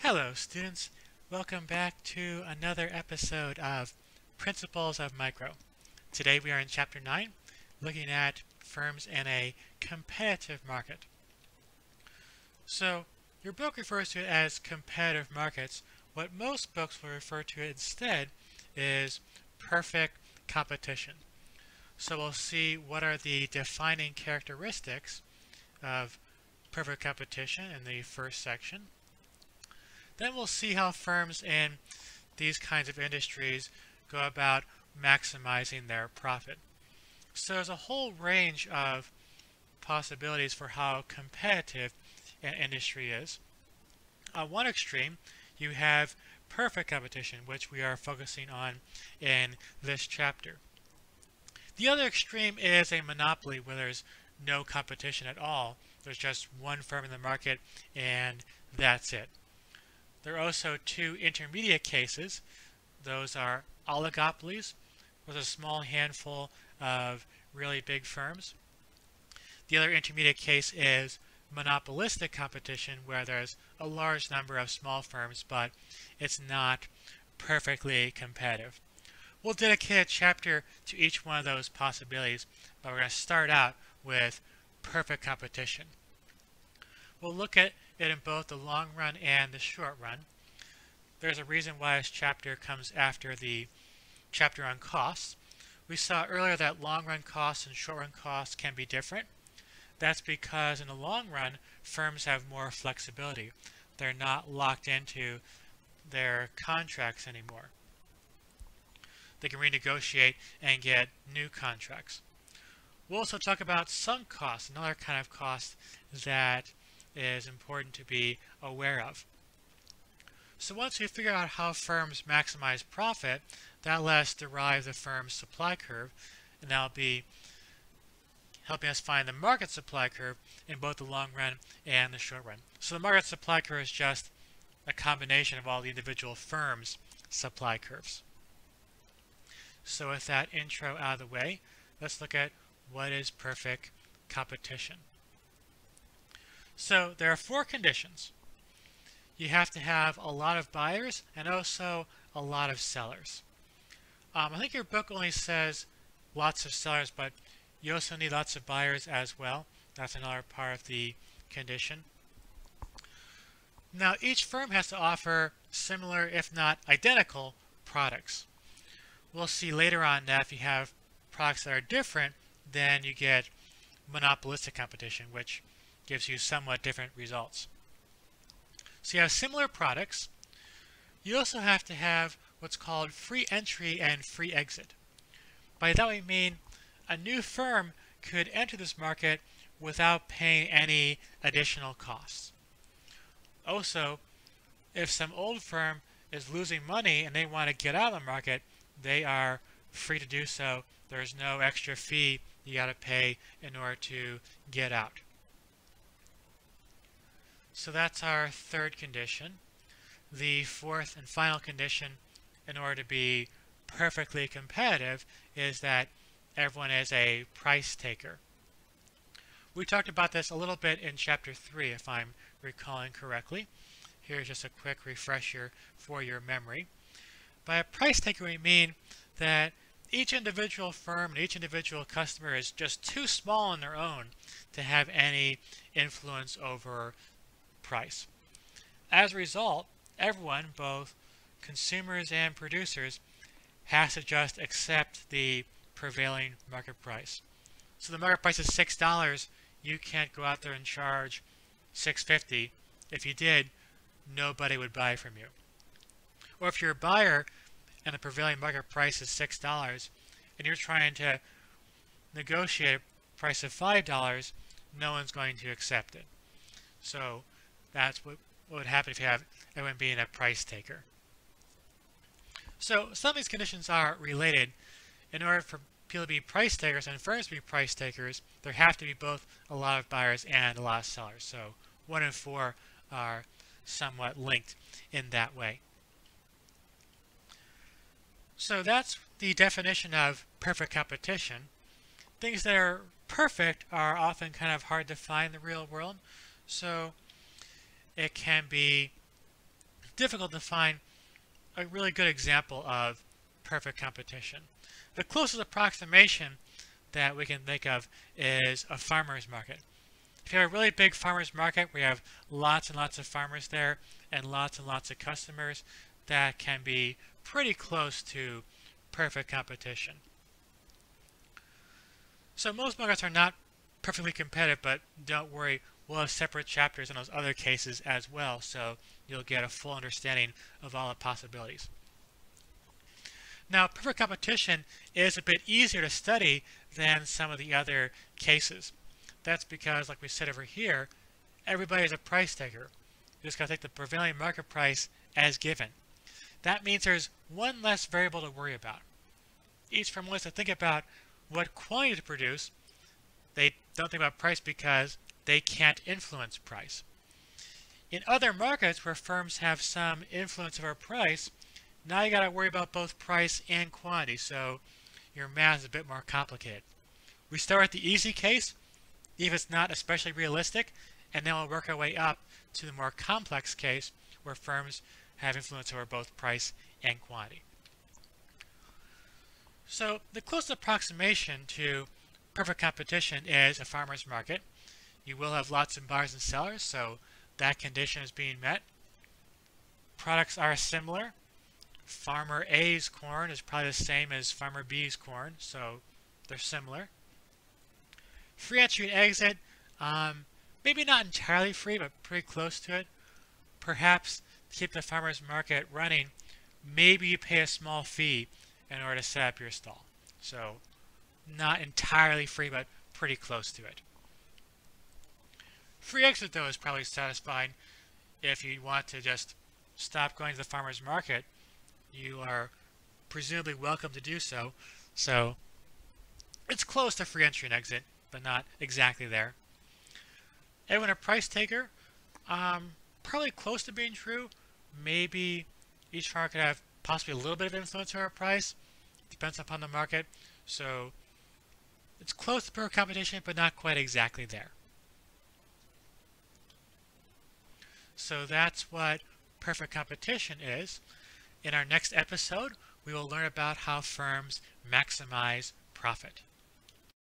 Hello students, welcome back to another episode of Principles of Micro. Today we are in chapter 9, looking at firms in a competitive market. So your book refers to it as competitive markets. What most books will refer to instead is perfect competition. So we'll see what are the defining characteristics of perfect competition in the first section. Then we'll see how firms in these kinds of industries go about maximizing their profit. So there's a whole range of possibilities for how competitive an industry is. On one extreme, you have perfect competition, which we are focusing on in this chapter. The other extreme is a monopoly where there's no competition at all. There's just one firm in the market and that's it. There are also two intermediate cases. Those are oligopolies, with a small handful of really big firms. The other intermediate case is monopolistic competition, where there's a large number of small firms, but it's not perfectly competitive. We'll dedicate a chapter to each one of those possibilities, but we're going to start out with perfect competition. We'll look at it in both the long run and the short run. There's a reason why this chapter comes after the chapter on costs. We saw earlier that long run costs and short run costs can be different. That's because in the long run, firms have more flexibility. They're not locked into their contracts anymore. They can renegotiate and get new contracts. We'll also talk about sunk costs, another kind of cost that is important to be aware of. So once we figure out how firms maximize profit, that lets us derive the firm's supply curve, and that'll be helping us find the market supply curve in both the long run and the short run. So the market supply curve is just a combination of all the individual firms' supply curves. So with that intro out of the way, let's look at what is perfect competition. So there are four conditions. You have to have a lot of buyers and also a lot of sellers. Um, I think your book only says lots of sellers, but you also need lots of buyers as well. That's another part of the condition. Now each firm has to offer similar, if not identical, products. We'll see later on that if you have products that are different, then you get monopolistic competition, which gives you somewhat different results. So you have similar products. You also have to have what's called free entry and free exit. By that we mean a new firm could enter this market without paying any additional costs. Also, if some old firm is losing money and they want to get out of the market, they are free to do so. There's no extra fee you got to pay in order to get out. So that's our third condition. The fourth and final condition, in order to be perfectly competitive, is that everyone is a price taker. We talked about this a little bit in chapter 3, if I'm recalling correctly. Here's just a quick refresher for your memory. By a price taker, we mean that each individual firm and each individual customer is just too small on their own to have any influence over price. As a result, everyone, both consumers and producers, has to just accept the prevailing market price. So the market price is $6. You can't go out there and charge $6.50. If you did, nobody would buy from you. Or if you're a buyer and the prevailing market price is $6 and you're trying to negotiate a price of $5, no one's going to accept it. So that's what, what would happen if you have everyone being a price taker. So some of these conditions are related. In order for people to be price takers and firms to be price takers, there have to be both a lot of buyers and a lot of sellers. So one and four are somewhat linked in that way. So that's the definition of perfect competition. Things that are perfect are often kind of hard to find in the real world. So it can be difficult to find a really good example of perfect competition. The closest approximation that we can think of is a farmer's market. If you have a really big farmer's market you have lots and lots of farmers there and lots and lots of customers, that can be pretty close to perfect competition. So most markets are not perfectly competitive, but don't worry, we'll have separate chapters on those other cases as well, so you'll get a full understanding of all the possibilities. Now, perfect competition is a bit easier to study than some of the other cases. That's because, like we said over here, everybody is a price taker. You just got to take the prevailing market price as given. That means there's one less variable to worry about. Each firm wants to think about what quantity to produce. They don't think about price because they can't influence price. In other markets where firms have some influence over price, now you got to worry about both price and quantity, so your math is a bit more complicated. We start with the easy case, even if it's not especially realistic, and then we'll work our way up to the more complex case where firms have influence over both price and quantity. So the closest approximation to perfect competition is a farmer's market. You will have lots of buyers and sellers, so that condition is being met. Products are similar. Farmer A's corn is probably the same as Farmer B's corn, so they're similar. Free entry and exit, um, maybe not entirely free, but pretty close to it. Perhaps to keep the farmer's market running, maybe you pay a small fee in order to set up your stall. So not entirely free, but pretty close to it. Free exit, though, is probably satisfying if you want to just stop going to the farmer's market. You are presumably welcome to do so. So it's close to free entry and exit, but not exactly there. Everyone a price taker, um, probably close to being true. Maybe each farmer could have possibly a little bit of influence over price. Depends upon the market. So it's close to pure competition, but not quite exactly there. So that's what perfect competition is. In our next episode, we will learn about how firms maximize profit.